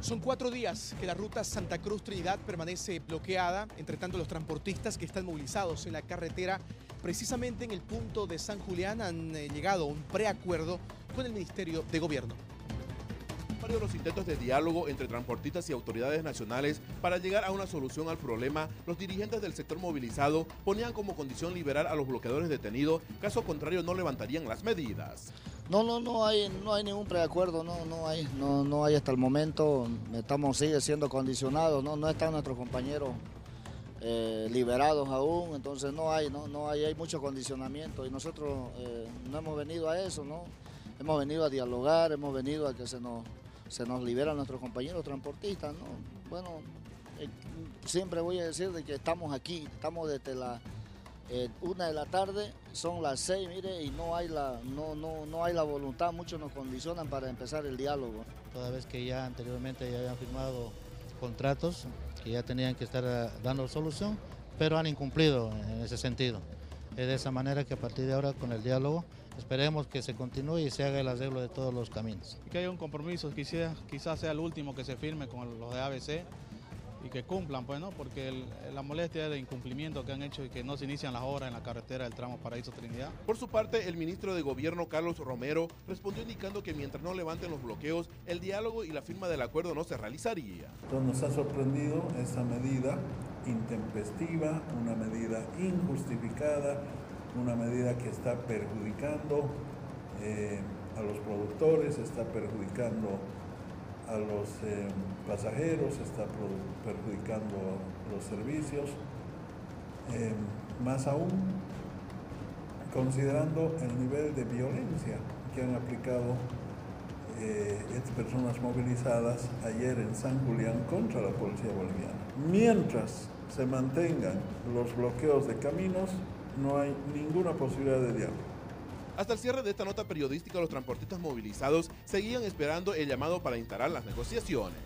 Son cuatro días que la ruta Santa Cruz-Trinidad permanece bloqueada, entre tanto los transportistas que están movilizados en la carretera, precisamente en el punto de San Julián, han eh, llegado a un preacuerdo con el Ministerio de Gobierno. Varios los intentos de diálogo entre transportistas y autoridades nacionales para llegar a una solución al problema, los dirigentes del sector movilizado ponían como condición liberar a los bloqueadores detenidos, caso contrario no levantarían las medidas. No, no, no hay, no hay ningún preacuerdo, no, no hay, no, no hay hasta el momento, estamos, sigue siendo condicionados, no, no están nuestros compañeros eh, liberados aún, entonces no hay, no, no hay, hay mucho condicionamiento y nosotros eh, no hemos venido a eso, ¿no? Hemos venido a dialogar, hemos venido a que se nos, se nos liberan nuestros compañeros transportistas, ¿no? Bueno, eh, siempre voy a decir de que estamos aquí, estamos desde la eh, una de la tarde, son las seis, mire, y no hay la, no, no, no hay la voluntad, muchos nos condicionan para empezar el diálogo. Toda vez que ya anteriormente ya habían firmado contratos que ya tenían que estar eh, dando solución, pero han incumplido en ese sentido. Es de esa manera que a partir de ahora con el diálogo esperemos que se continúe y se haga el arreglo de todos los caminos. Que haya un compromiso, quizás, quizás sea el último que se firme con los de ABC y que cumplan, pues, ¿no? Porque el, la molestia de incumplimiento que han hecho y que no se inician las obras en la carretera del tramo Paraíso Trinidad. Por su parte, el ministro de Gobierno, Carlos Romero, respondió indicando que mientras no levanten los bloqueos, el diálogo y la firma del acuerdo no se realizaría. Entonces nos ha sorprendido esta medida intempestiva, una medida injustificada, una medida que está perjudicando eh, a los productores, está perjudicando a los eh, pasajeros, está perjudicando los servicios, eh, más aún considerando el nivel de violencia que han aplicado eh, estas personas movilizadas ayer en San Julián contra la policía boliviana. Mientras se mantengan los bloqueos de caminos, no hay ninguna posibilidad de diálogo. Hasta el cierre de esta nota periodística, los transportistas movilizados seguían esperando el llamado para instalar las negociaciones.